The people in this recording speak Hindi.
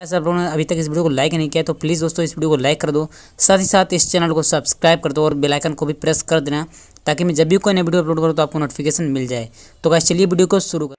ऐसा आप लोगों ने अभी तक इस वीडियो को लाइक नहीं किया तो प्लीज़ दोस्तों इस वीडियो को लाइक कर दो। साथ ही साथ इस चैनल को सब्सक्राइब कर दो और बेल आइकन को भी प्रेस कर देना, ताकि मैं जब भी कोई नई वीडियो अपलोड करूँ तो आपको नोटिफिकेशन मिल जाए। तो गाइस चलिए वीडियो को शुरू कर